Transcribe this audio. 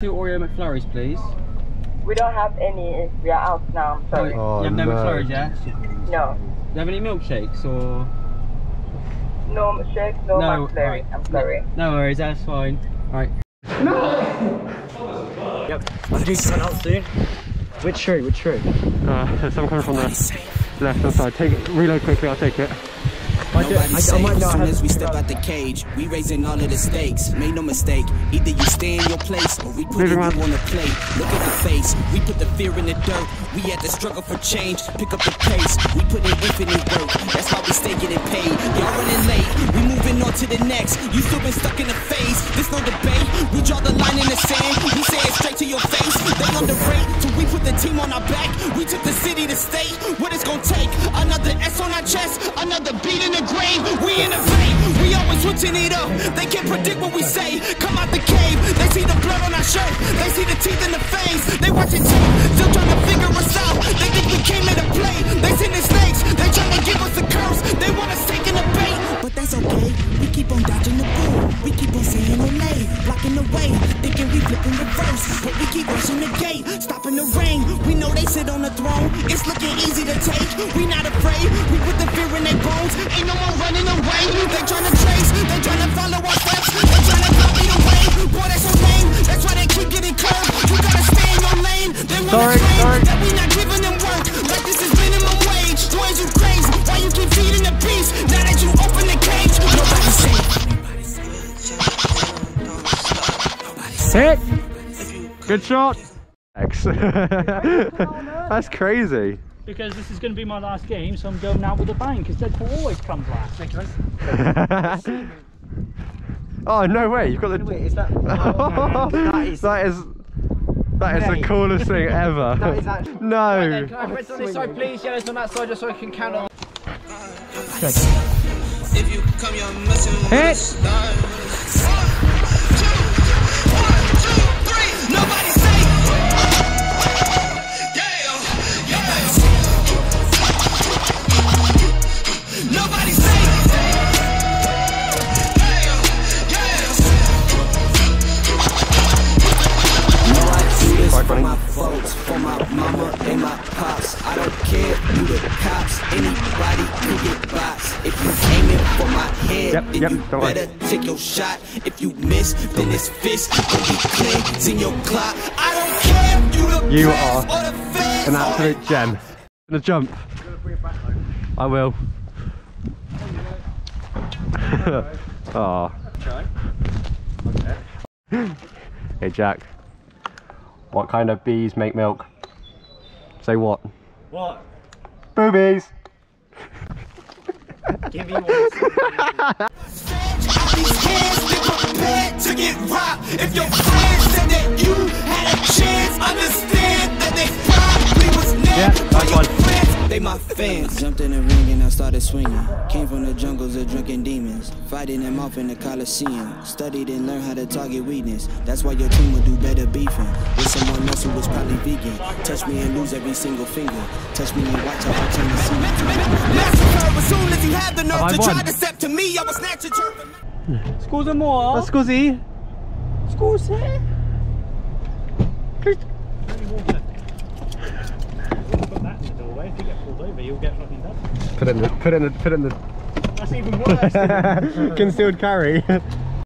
Two Oreo McFlurries, please. We don't have any. We are out now. I'm sorry. Oh, you have no, no. McFlurries, yeah? No. Do you have any milkshakes or? No shake, no, No, McFlurry. right. I'm sorry. No worries, that's fine. Alright. No. Yep. I need to run out soon. Which tree? Which tree? Uh, there's some coming from the left hand side. Take it, reload quickly, I'll take it. I, do, I, Nobody I, safe might as soon as we step out the cage. We raising all of the stakes. Make no mistake. Either you stay in your place or we put you on. on the plate. Look at the face. We put the fear in the dirt. We had to struggle for change. Pick up the pace. We put in infinite work. That's why we stay getting paid. Y'all running late. We moving on to the next. You still been stuck in the phase. There's no debate. They can't predict what we say. Come out the cave. They see the blood on our shirt. They see the teeth in the face. They watching tape. Still trying to figure us out. They think we came here to play. They send the snakes. They trying to give us a curse. They want us taking the bait. But that's okay. We keep on dodging the bull. We keep on saying Olay. Blocking the way. Thinking we flipping reverse. But we keep rushing the gate. Stopping the rain. We know they sit on the throne. It's looking easy to take. We not afraid. Sorry, claim sorry. that we not giving them work. Like this is minimum wage. Boys, you crazy. Why you keep feeding the beast? Now that you open the cage, nobody's safe. Hit! Good shot! X. That's crazy. because this is going to be my last game, so I'm going out with a bang because Deadpool always comes last. oh no way! You've got the. Wait, is that? Oh, that is that is that is the coolest thing ever. That is actually- no. Can I have reds on this side, please? Yellows on that side, just so I can count on. If you come, you're messing with care who the cops, anybody can get box. If you aiming for my head, Yep, then yep, you don't worry. better take your shot. If you miss, then this fist gon' be clear in your clock. I don't care if you the You press are or the feds An absolute gem. Gonna jump. I will. oh. hey Jack. What kind of bees make milk? Say what? What? Boobies! Give me one. All these hands, they prepared to get robbed. If your friends said that you had a chance, understand that they probably was Yeah, never nice your one. Friends. They my fans. Jumped in the ring and I started swinging. Came from the jungles of drunken demons. Fighting them off in the Coliseum. Studied and learned how to target weakness. That's why your team would do better beefing. With someone else who was probably vegan. Touch me and lose every single finger. Touch me and watch how I turn the scene. Massacre as soon as he had the nerve to try to step to me. I was snatch a turf. Scores and more. Scuzzy! Scores here. Put that in the doorway. If you get pulled over, you'll get fucking done. Put in the put in the put in the That's even worse. concealed carry.